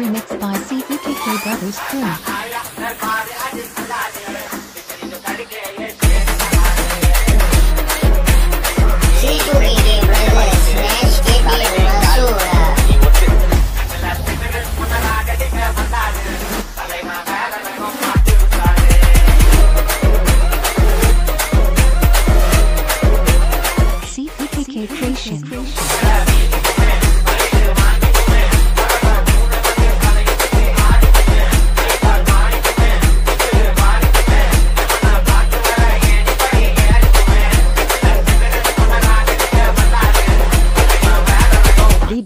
remixed by Suzuki Brothers 2.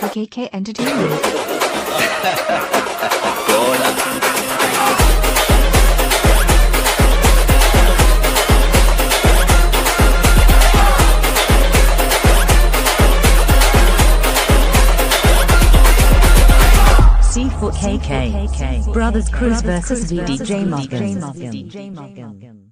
C4KK Entertainment. C4KK Brothers Cruz versus VDJ Morgan.